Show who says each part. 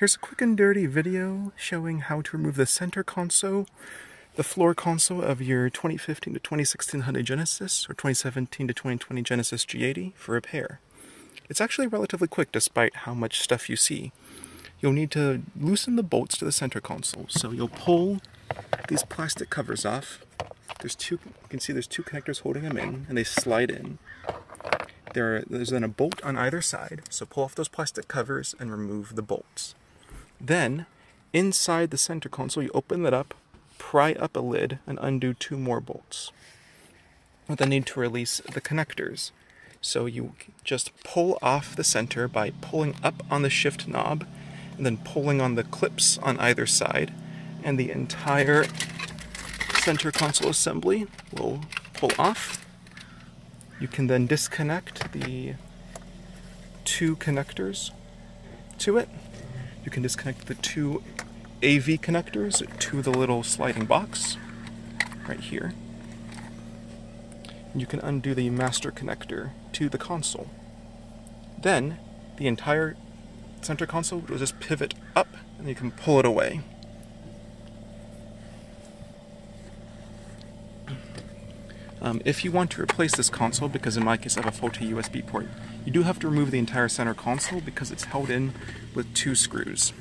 Speaker 1: Here's a quick and dirty video showing how to remove the center console, the floor console of your 2015 to 2016 Hyundai Genesis or 2017 to 2020 Genesis G80 for repair. It's actually relatively quick despite how much stuff you see. You'll need to loosen the bolts to the center console. So you'll pull these plastic covers off. There's two, you can see there's two connectors holding them in and they slide in. There, there's then a bolt on either side, so pull off those plastic covers and remove the bolts. Then, inside the center console, you open that up, pry up a lid, and undo two more bolts. You'll then need to release the connectors. So you just pull off the center by pulling up on the shift knob, and then pulling on the clips on either side, and the entire center console assembly will pull off. You can then disconnect the two connectors to it you can disconnect the two AV connectors to the little sliding box right here. You can undo the master connector to the console. Then the entire center console will just pivot up and you can pull it away. Um, if you want to replace this console, because in my case I have a faulty USB port, you do have to remove the entire center console because it's held in with two screws.